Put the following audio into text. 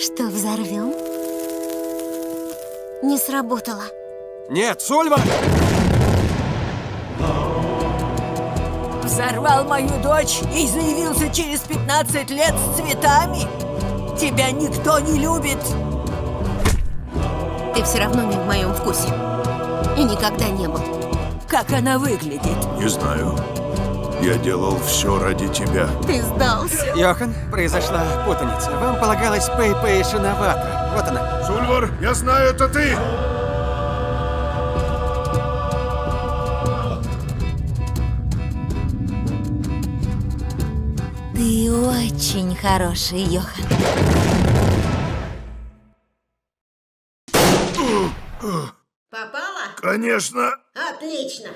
Что, взорвем? Не сработало. Нет, Сульва! Взорвал мою дочь и заявился через 15 лет с цветами? Тебя никто не любит. Ты все равно не в моем вкусе. И никогда не был. Как она выглядит? Не знаю. Я делал все ради тебя. Ты сдался. Йохан, произошла путаница. Вам полагалось Пэй-Пэй Шиноватра. Вот она. Сульвар, я знаю, это ты! Ты очень хороший, Йохан. Попала? Конечно. Отлично.